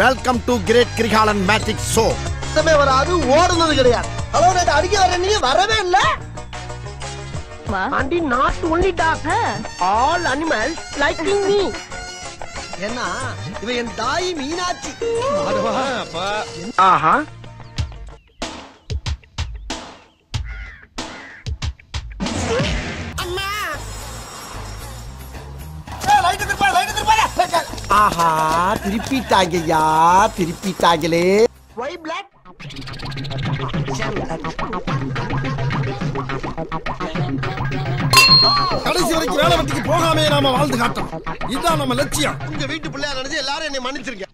Welcome to great Kirikalan magic show சுத்தமே வராது ஓடுனது கிடையாது. ஹலோ நேத்து அடிக்க வர நீ வரவே இல்ல. Aunty not only dog all animals liking me ஏன்னா இவ என் தாய் மீனாட்சி. ஆஹா. ஆஹா திருப்பிட்டாங்கய்யா திருப்பிட்டாங்களே. ஒய் பிளாக் கடைசி வரைக்கும் வேலை வெட்டிக்கு போகாமே நாம வாழ்ந்து காட்டோம் இதுதான் நம்ம லட்சியம். உங்க வீட்டு பிள்ளையா நினைச்சு எல்லாரும் என்னை மன்னிச்சிருங்க.